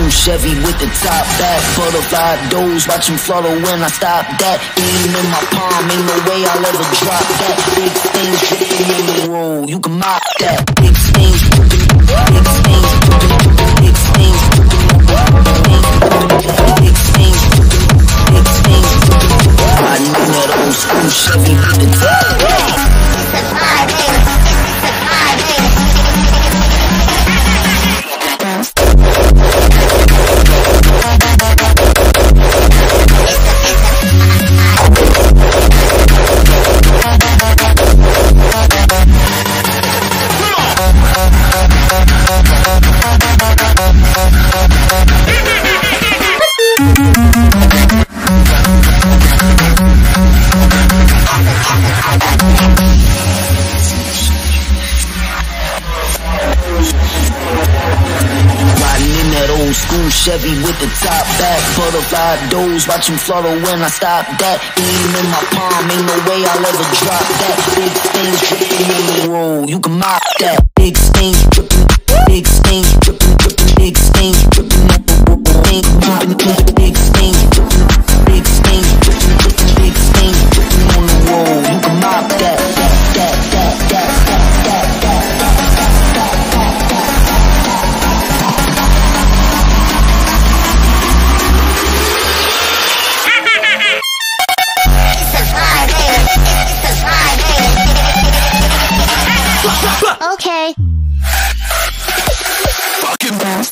school Chevy with the top back. Butterfly doors, watch them flutter when I stop that. Aim in my palm, ain't no way I'll ever drop that. Big things dripping in the road, you can mop that. Big things dripping, big things dripping, big things dripping, big things dripping, big things dripping. Riding in that old school Chevy with the top old school Chevy with the top back. Butterfly doors, watch them flutter when I stop that. Aim in my palm, ain't no way I'll ever drop that. Big things dripping in the road, you can mop that. Big things dripping, big things dripping, dripping, big things dripping, big things dripping, big things dripping. Okay. Fucking.